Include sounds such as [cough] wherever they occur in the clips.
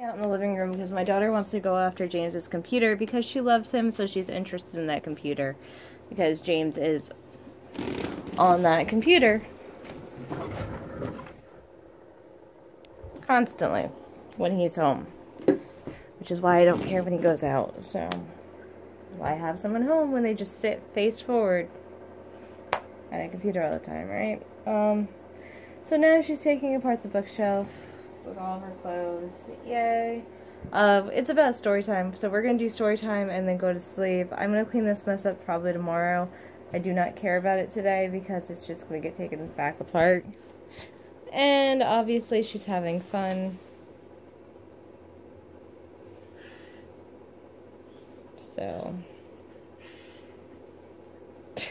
out in the living room because my daughter wants to go after James's computer because she loves him, so she's interested in that computer because James is on that computer constantly when he's home, which is why I don't care when he goes out. So, why have someone home when they just sit face forward at a computer all the time, right? Um, so now she's taking apart the bookshelf with all of her clothes. Yay. Uh, it's about story time, so we're to do story time and then go to sleep. I'm to clean this mess up probably tomorrow. I do not care about it today because it's just to get taken back apart. And obviously she's having fun. So... [laughs]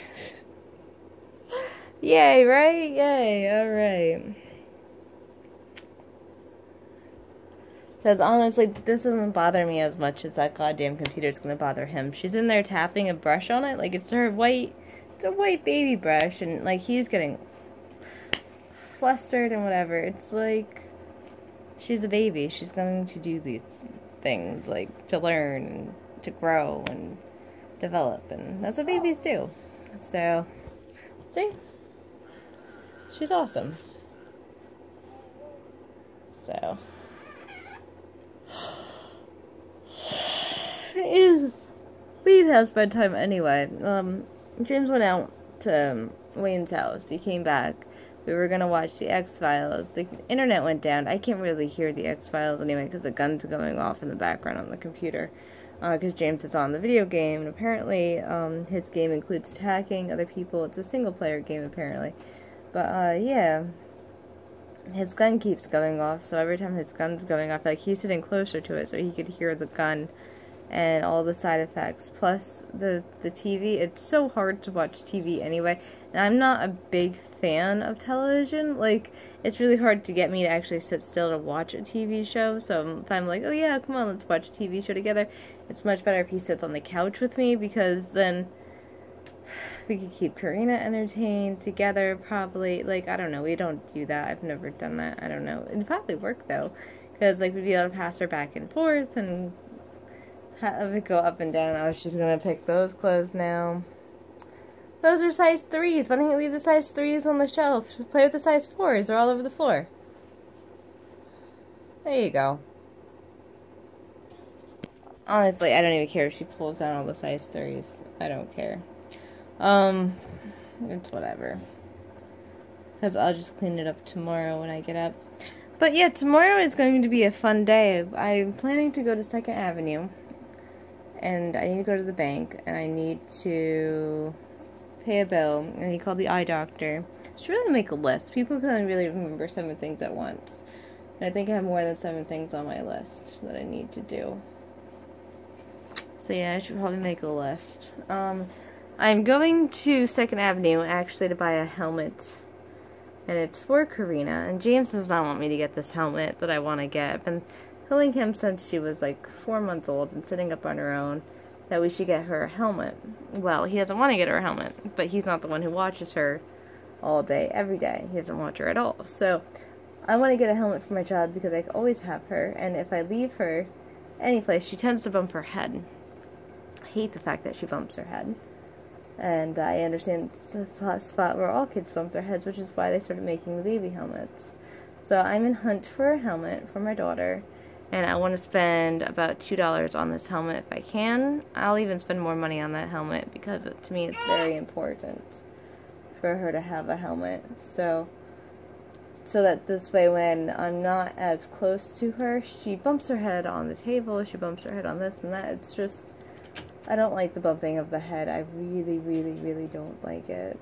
Yay, right? Yay, alright. Because honestly, this doesn't bother me as much as that goddamn computer is going to bother him. She's in there tapping a brush on it. Like, it's her white, it's a white baby brush. And, like, he's getting flustered and whatever. It's like, she's a baby. She's going to do these things, like, to learn and to grow and develop. And that's what babies do. So, see? She's awesome. So... we've had spent time anyway. Um, James went out to um, Wayne's house. He came back. We were gonna watch the X Files. The internet went down. I can't really hear the X Files anyway because the gun's going off in the background on the computer. Because uh, James is on the video game, and apparently um, his game includes attacking other people. It's a single player game, apparently. But uh, yeah, his gun keeps going off. So every time his gun's going off, like he's sitting closer to it, so he could hear the gun and all the side effects. Plus the the TV it's so hard to watch TV anyway. And I'm not a big fan of television. Like it's really hard to get me to actually sit still to watch a TV show. So if I'm like oh yeah come on let's watch a TV show together it's much better if he sits on the couch with me because then we could keep Karina entertained together probably. Like I don't know. We don't do that. I've never done that. I don't know. It'd probably work though because like we'd be able to pass her back and forth and [laughs] have it go up and down. I was just gonna pick those clothes now. Those are size 3s. Why don't you leave the size 3s on the shelf? Play with the size 4s. They're all over the floor. There you go. Honestly, I don't even care if she pulls down all the size 3s. I don't care. Um, it's whatever. Because I'll just clean it up tomorrow when I get up. But yeah, tomorrow is going to be a fun day. I'm planning to go to 2nd Avenue and I need to go to the bank and I need to pay a bill. And he called the eye doctor. Should really make a list. People can really remember seven things at once. And I think I have more than seven things on my list that I need to do. So yeah, I should probably make a list. Um, I'm going to 2nd Avenue actually to buy a helmet. And it's for Karina. And James does not want me to get this helmet that I want to get. Telling him since she was like four months old and sitting up on her own that we should get her a helmet. Well, he doesn't want to get her a helmet, but he's not the one who watches her all day, every day. He doesn't watch her at all. So I want to get a helmet for my child because I always have her, and if I leave her any place, she tends to bump her head. I hate the fact that she bumps her head. And I understand the spot where all kids bump their heads, which is why they started making the baby helmets. So I'm in hunt for a helmet for my daughter and I want to spend about $2 on this helmet if I can. I'll even spend more money on that helmet because it, to me it's very important for her to have a helmet. So so that this way when I'm not as close to her, she bumps her head on the table, she bumps her head on this and that. It's just I don't like the bumping of the head. I really, really, really don't like it.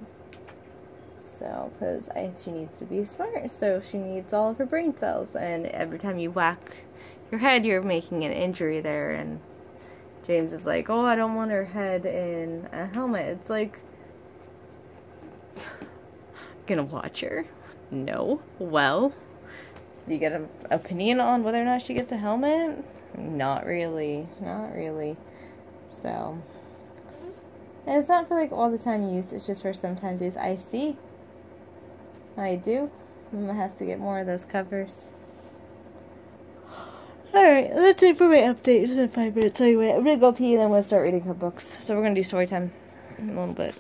So, because she needs to be smart, so she needs all of her brain cells, and every time you whack your head, you're making an injury there. And James is like, oh, I don't want her head in a helmet. It's like, [sighs] gonna watch her? No. Well, do you get an opinion on whether or not she gets a helmet? Not really. Not really. So, and it's not for like all the time use, it's just for sometimes use. I see. I do. Mama has to get more of those covers. Alright, that's it for my update. It's been five minutes anyway. I'm gonna go pee and then I'm gonna start reading her books. So we're gonna do story time in a little bit.